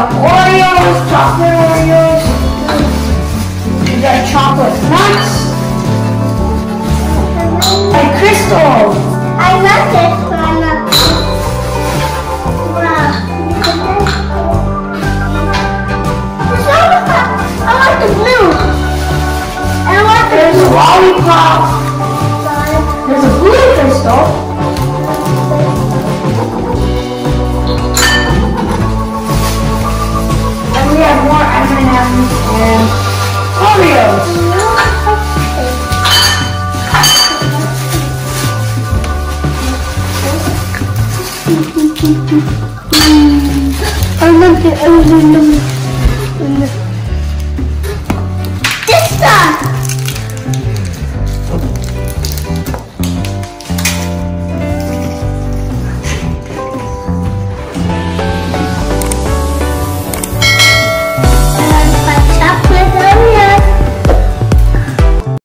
got Oreos, chocolate Oreos. We got chocolate nuts. And crystal. I love this, not. Wow. I like the blue. I like the There's a blue. lollipop. 嗯嗯啊慢点啊